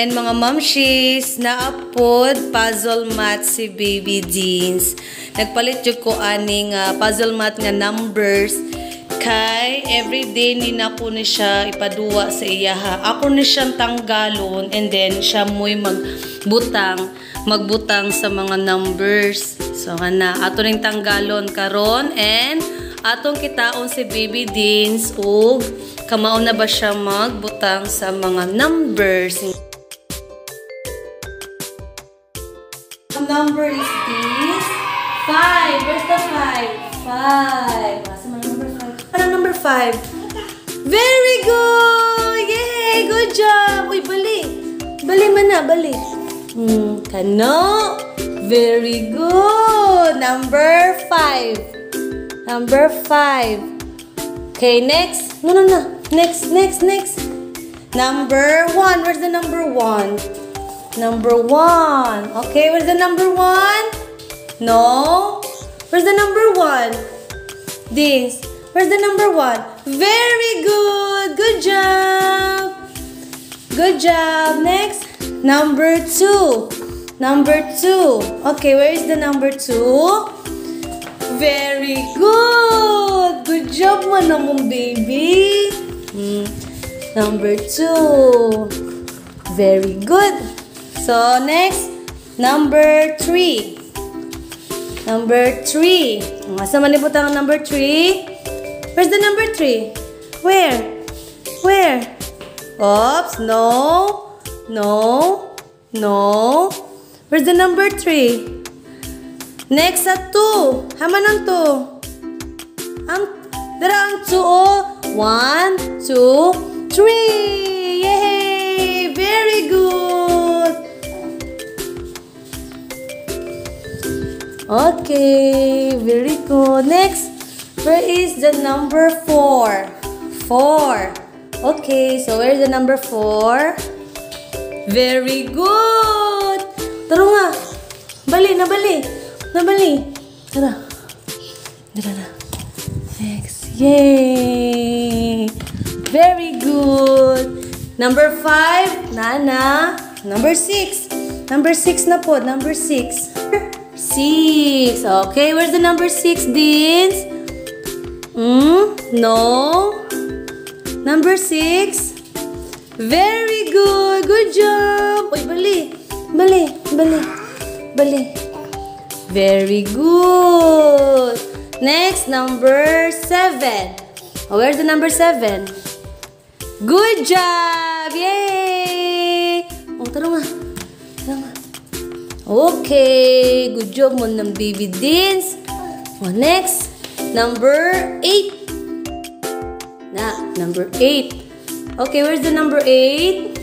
And mga mamshis, naapod puzzle mat si Baby Jeans. Nagpalit yung ko aning uh, puzzle mat nga numbers. Kay everyday ni nako ni siya ipaduwa sa iyaha. Ako ni siyang tanggalon and then siya mo'y magbutang magbutang sa mga numbers. So, na ato ring tanggalon karon and atong kitaon si Baby Deans ug kamaon na ba siya magbutang sa mga numbers. Number is this. Five. Where's the five? Five. Asa man number five? Ano number five? Very good! Yay! Good job! Uy, bali. Bali man na, bali. Hmm, kano? Very good! Number five. Number five. Okay, next. No, no, no. Next, next, next. Number one. Where's the number one? Number one. Okay, where's the number one? No. Where's the number one? This. Where's the number one? Very good. Good job. Good job. Next. Number two. Number two. Okay, where is the number two? Very good. Good job mo naman, baby. Mm. Number two. Very good. So, next. Number three. Number three. Asa man ibutang ang number three? Where's the number three? Where? Where? Oops, no. No. No. Where's the number three? Next at two. Haman ang two. Ang, dara ang two oh. One, two, three. Yay! Very good. Okay, very good. Next, where is the number four? Four. Okay, so where's the number four? Very good. Taro nga. Bali, nabali. Nabali. Tara. Tara na. Next. Yay! Very good. Number five, Nana. Number six. Number six na po. Number six. Six. Okay, where's the number six, Deans? Hmm? No? Number six? Very good. Good job. Uy, bali. Bali. Bali. Bali. Very good. Next, number seven. Oh, where's the number seven? Good job! Yay! Oh, tara nga. Okay. Good job mo ng baby Deans. Oh, next. Number eight. Na, number eight. Okay, where's the number eight?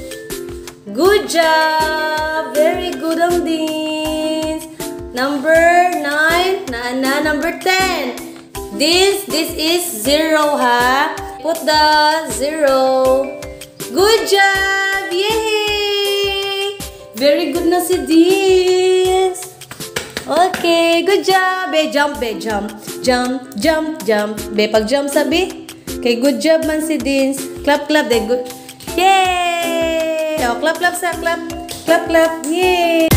Good job! Very good ang Deans. Number nine. Na, na, number ten. This, this is zero, ha? Put the zero. Good job! Yay! Na si Deans. Okay, good job. Be, jump, be, jump. Jump, jump, jump. Be, pag-jump sabi. Okay, good job man si Deans. Clap, clap, de, good. Yay! Oh, clap, clap sa, clap. Clap, clap. Yay!